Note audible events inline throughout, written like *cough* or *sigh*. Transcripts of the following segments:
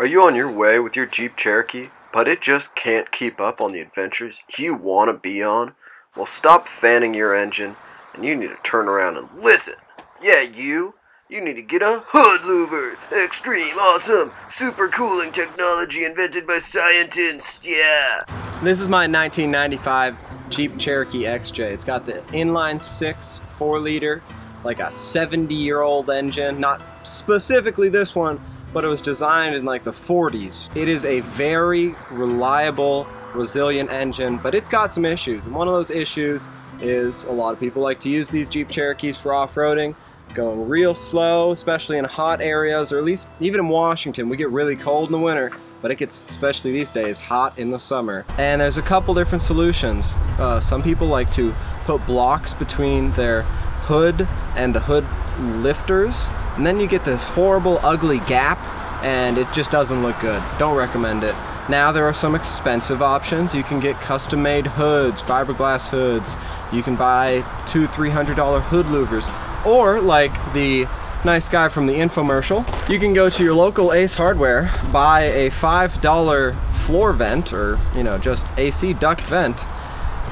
Are you on your way with your Jeep Cherokee, but it just can't keep up on the adventures you want to be on? Well, stop fanning your engine, and you need to turn around and listen. Yeah, you. You need to get a hood louver. Extreme, awesome, super cooling technology invented by scientists. Yeah. This is my 1995 Jeep Cherokee XJ. It's got the inline six, four liter, like a 70 year old engine. Not specifically this one, but it was designed in like the 40s. It is a very reliable, resilient engine, but it's got some issues. And one of those issues is a lot of people like to use these Jeep Cherokees for off-roading, going real slow, especially in hot areas, or at least even in Washington. We get really cold in the winter, but it gets, especially these days, hot in the summer. And there's a couple different solutions. Uh, some people like to put blocks between their hood and the hood lifters and then you get this horrible ugly gap and it just doesn't look good. Don't recommend it. Now there are some expensive options. You can get custom made hoods fiberglass hoods. You can buy two three hundred dollar hood louvers. Or like the nice guy from the infomercial you can go to your local ace hardware buy a five dollar floor vent or you know just ac duct vent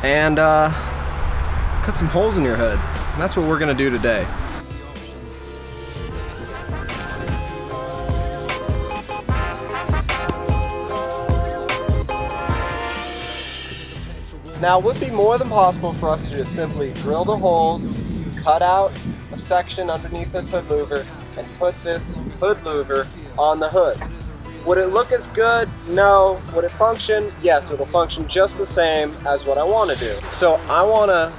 and uh, cut some holes in your hood. And that's what we're gonna do today. Now it would be more than possible for us to just simply drill the holes, cut out a section underneath this hood louver, and put this hood louver on the hood. Would it look as good? No. Would it function? Yes, it'll function just the same as what I want to do. So I want to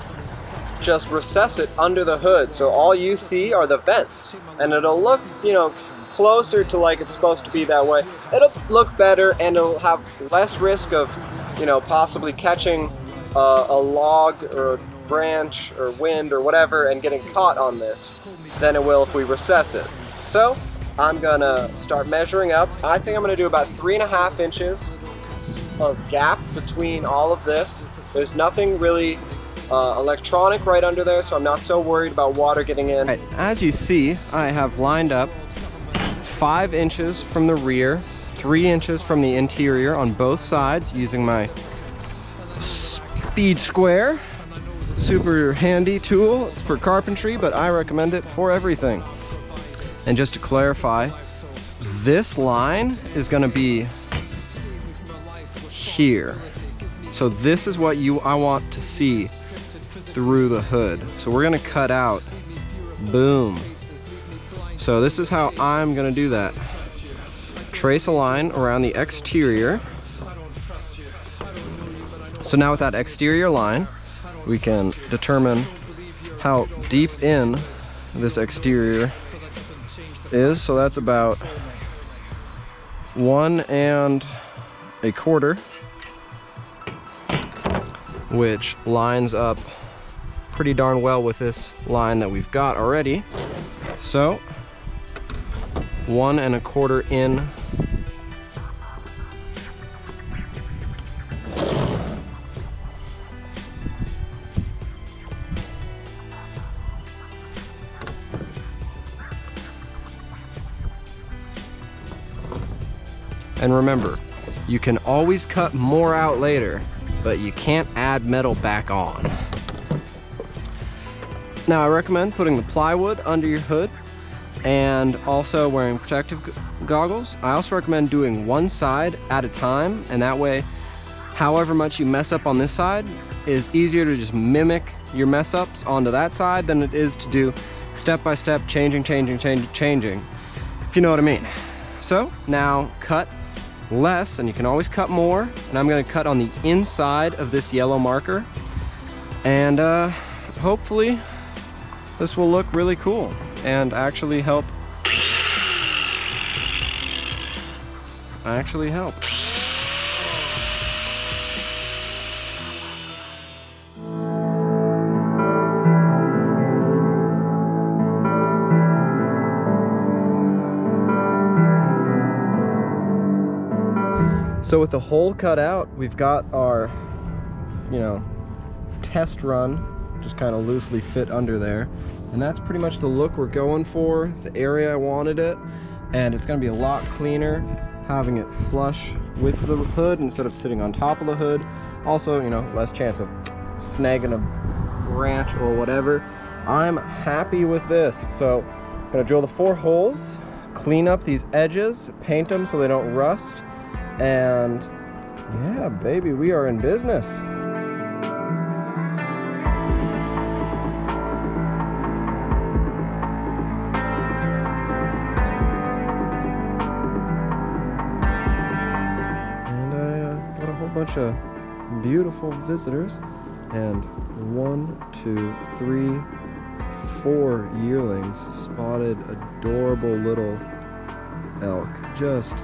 just recess it under the hood so all you see are the vents and it'll look you know closer to like it's supposed to be that way it'll look better and it'll have less risk of you know possibly catching uh, a log or a branch or wind or whatever and getting caught on this than it will if we recess it. So I'm gonna start measuring up. I think I'm gonna do about three and a half inches of gap between all of this. There's nothing really uh, electronic right under there, so I'm not so worried about water getting in. Right, as you see, I have lined up five inches from the rear, three inches from the interior on both sides using my speed square. Super handy tool. It's for carpentry, but I recommend it for everything. And just to clarify, this line is gonna be here. So this is what you I want to see through the hood. So we're gonna cut out, boom. So this is how I'm gonna do that. Trace a line around the exterior. So now with that exterior line, we can determine how deep in this exterior is. So that's about one and a quarter, which lines up pretty darn well with this line that we've got already. So, one and a quarter in. And remember, you can always cut more out later, but you can't add metal back on. Now I recommend putting the plywood under your hood and also wearing protective goggles. I also recommend doing one side at a time and that way however much you mess up on this side is easier to just mimic your mess ups onto that side than it is to do step by step changing, changing, changing, changing, if you know what I mean. So now cut less and you can always cut more. And I'm gonna cut on the inside of this yellow marker. And uh, hopefully this will look really cool and actually help. Actually help. So with the hole cut out, we've got our, you know, test run just kind of loosely fit under there. And that's pretty much the look we're going for, the area I wanted it. And it's gonna be a lot cleaner, having it flush with the hood instead of sitting on top of the hood. Also, you know, less chance of snagging a branch or whatever. I'm happy with this. So I'm gonna drill the four holes, clean up these edges, paint them so they don't rust, and yeah, baby, we are in business. And I uh, got a whole bunch of beautiful visitors and one, two, three, four yearlings spotted adorable little elk. Just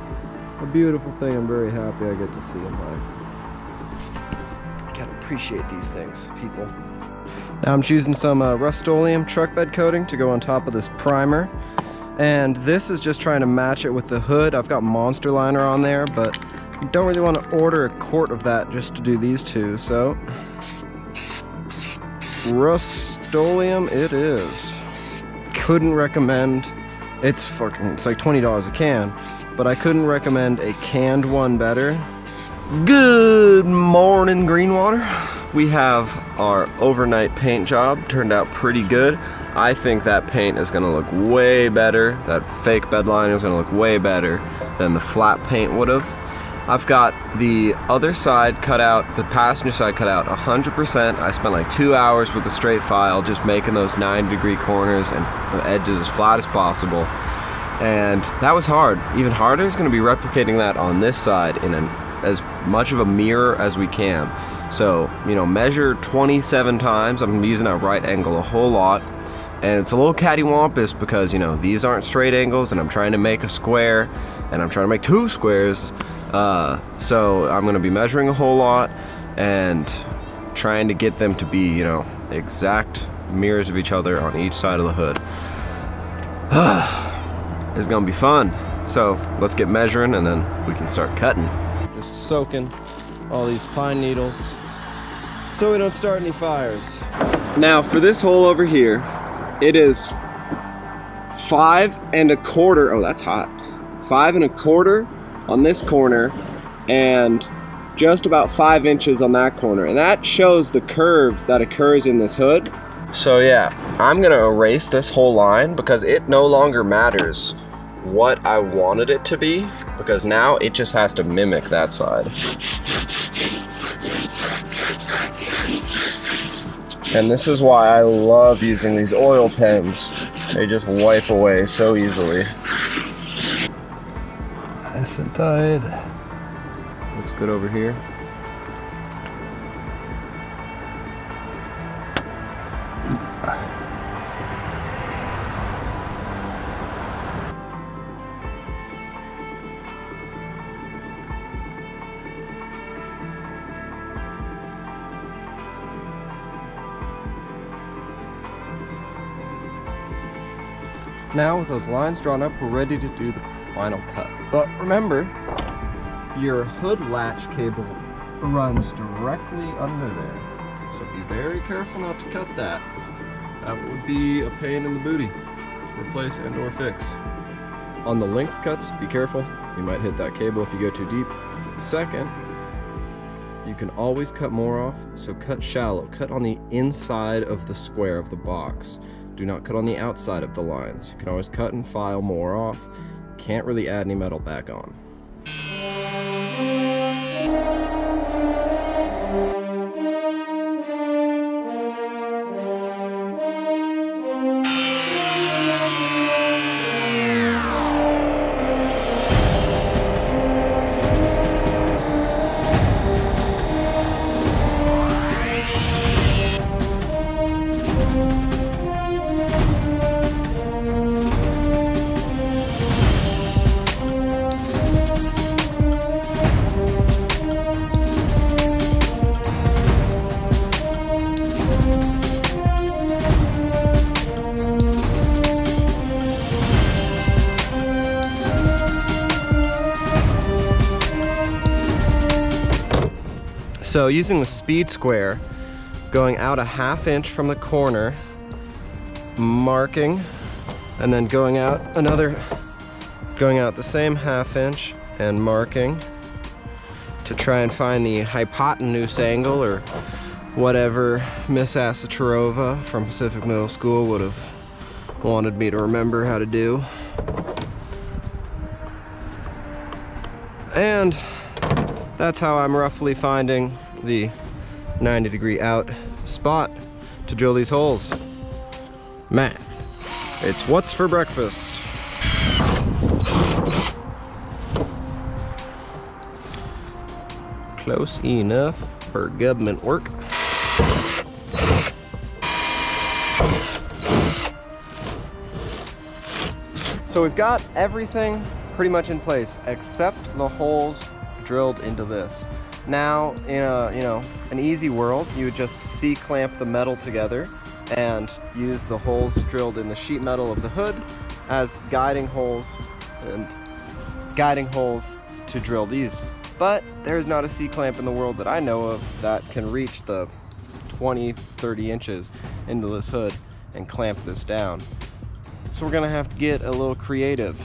a beautiful thing I'm very happy I get to see in life. I gotta appreciate these things, people. Now I'm choosing some uh, Rust-Oleum truck bed coating to go on top of this primer. And this is just trying to match it with the hood. I've got Monster Liner on there, but don't really want to order a quart of that just to do these two, so Rust-Oleum it is. Couldn't recommend. It's fucking. It's like twenty dollars a can, but I couldn't recommend a canned one better. Good morning, Greenwater. We have our overnight paint job. Turned out pretty good. I think that paint is gonna look way better. That fake bed liner is gonna look way better than the flat paint would have. I've got the other side cut out, the passenger side cut out 100%. I spent like two hours with a straight file just making those nine degree corners and the edges as flat as possible. And that was hard. Even harder is gonna be replicating that on this side in an, as much of a mirror as we can. So, you know, measure 27 times. I'm using that right angle a whole lot. And it's a little cattywampus because, you know, these aren't straight angles and I'm trying to make a square and I'm trying to make two squares. Uh, so I'm gonna be measuring a whole lot and trying to get them to be, you know, exact mirrors of each other on each side of the hood. *sighs* it's gonna be fun. So let's get measuring and then we can start cutting. Just soaking all these pine needles so we don't start any fires. Now for this hole over here, it is five and a quarter. Oh, that's hot. Five and a quarter on this corner and just about five inches on that corner. And that shows the curve that occurs in this hood. So yeah, I'm gonna erase this whole line because it no longer matters what I wanted it to be because now it just has to mimic that side. And this is why I love using these oil pens. They just wipe away so easily. And tight. Looks good over here. Now with those lines drawn up, we're ready to do the final cut. But remember, your hood latch cable runs directly under there. So be very careful not to cut that. That would be a pain in the booty replace and or fix. On the length cuts, be careful. You might hit that cable if you go too deep. Second, you can always cut more off, so cut shallow. Cut on the inside of the square of the box. Do not cut on the outside of the lines. You can always cut and file more off. Can't really add any metal back on. So using the speed square, going out a half inch from the corner, marking, and then going out another, going out the same half inch, and marking to try and find the hypotenuse angle or whatever Miss Asacharova from Pacific Middle School would have wanted me to remember how to do. And that's how I'm roughly finding the 90 degree out spot to drill these holes. Math. It's what's for breakfast. Close enough for government work. So we've got everything pretty much in place except the holes drilled into this. Now, in a, you know, an easy world, you would just C-clamp the metal together and use the holes drilled in the sheet metal of the hood as guiding holes and guiding holes to drill these. But there's not a C-clamp in the world that I know of that can reach the 20, 30 inches into this hood and clamp this down. So we're gonna have to get a little creative.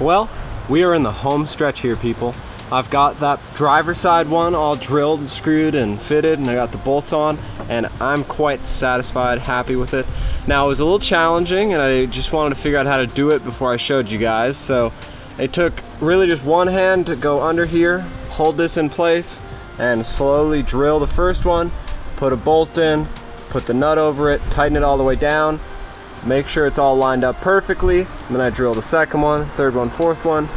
Well, we are in the home stretch here, people. I've got that driver side one all drilled and screwed and fitted and I got the bolts on and I'm quite satisfied, happy with it. Now it was a little challenging and I just wanted to figure out how to do it before I showed you guys. So it took really just one hand to go under here, hold this in place and slowly drill the first one, put a bolt in, put the nut over it, tighten it all the way down, make sure it's all lined up perfectly. And then I drill the second one, third one, fourth one,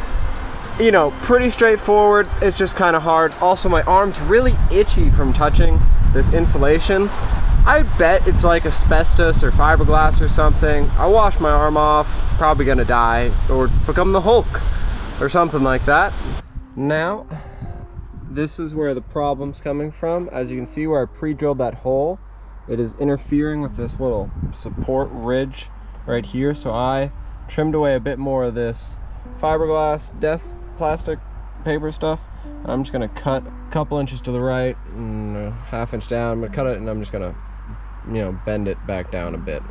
you know, pretty straightforward. It's just kind of hard. Also, my arm's really itchy from touching this insulation. I bet it's like asbestos or fiberglass or something. I wash my arm off, probably gonna die or become the Hulk or something like that. Now, this is where the problem's coming from. As you can see where I pre-drilled that hole, it is interfering with this little support ridge right here. So I trimmed away a bit more of this fiberglass death plastic paper stuff. I'm just gonna cut a couple inches to the right and a half inch down. I'm gonna cut it and I'm just gonna, you know, bend it back down a bit.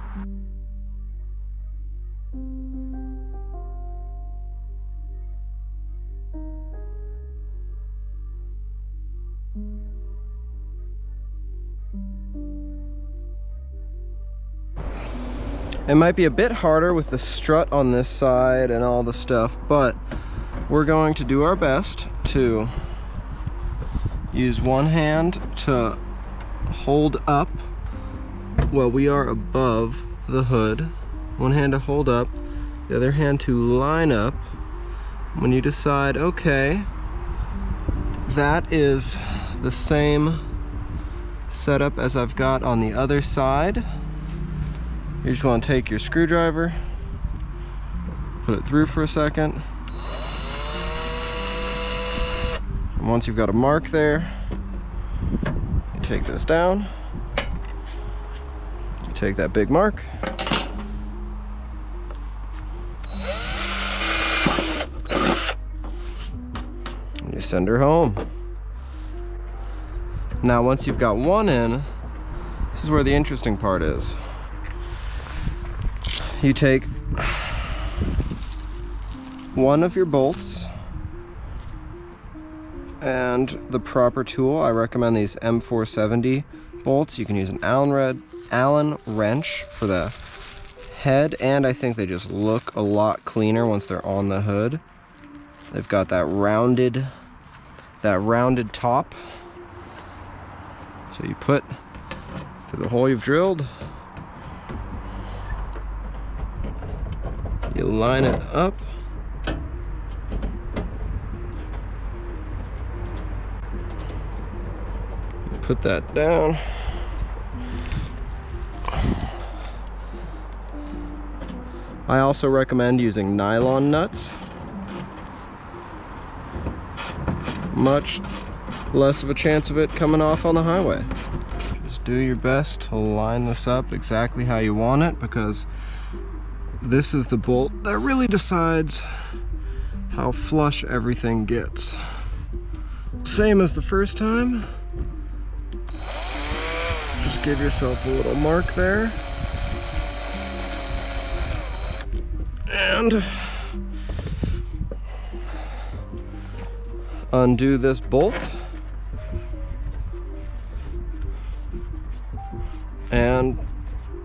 It might be a bit harder with the strut on this side and all the stuff, but we're going to do our best to use one hand to hold up while we are above the hood. One hand to hold up, the other hand to line up. When you decide, okay, that is the same setup as I've got on the other side. You just want to take your screwdriver, put it through for a second. And once you've got a mark there, you take this down. You take that big mark. And you send her home. Now once you've got one in, this is where the interesting part is you take one of your bolts and the proper tool. I recommend these M470 bolts. You can use an Allen, red, Allen wrench for the head and I think they just look a lot cleaner once they're on the hood. They've got that rounded that rounded top. So you put through the hole you've drilled You line it up. Put that down. I also recommend using nylon nuts. Much less of a chance of it coming off on the highway. Just do your best to line this up exactly how you want it because this is the bolt that really decides how flush everything gets. Same as the first time. Give yourself a little mark there. And undo this bolt and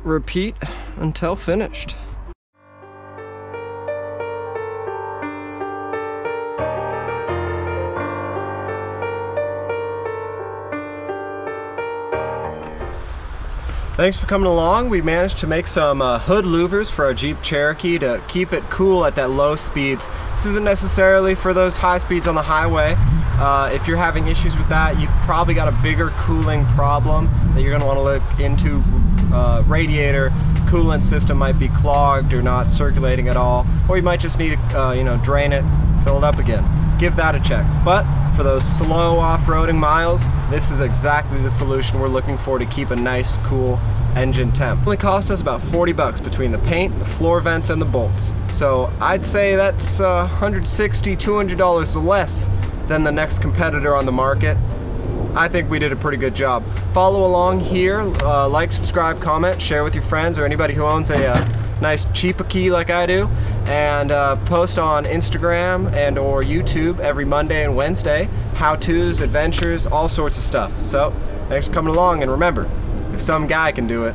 repeat until finished. Thanks for coming along. We managed to make some uh, hood louvers for our Jeep Cherokee to keep it cool at that low speeds. This isn't necessarily for those high speeds on the highway. Uh, if you're having issues with that, you've probably got a bigger cooling problem that you're gonna wanna look into. Uh, radiator coolant system might be clogged or not circulating at all, or you might just need to, uh, you know, drain it, fill it up again. Give that a check. But for those slow off-roading miles, this is exactly the solution we're looking for to keep a nice, cool engine temp. It only cost us about 40 bucks between the paint, the floor vents, and the bolts. So I'd say that's uh, 160, 200 dollars less than the next competitor on the market. I think we did a pretty good job. Follow along here, uh, like, subscribe, comment, share with your friends or anybody who owns a uh, nice cheap key like I do, and uh, post on Instagram and or YouTube every Monday and Wednesday, how-tos, adventures, all sorts of stuff. So, thanks for coming along, and remember, if some guy can do it,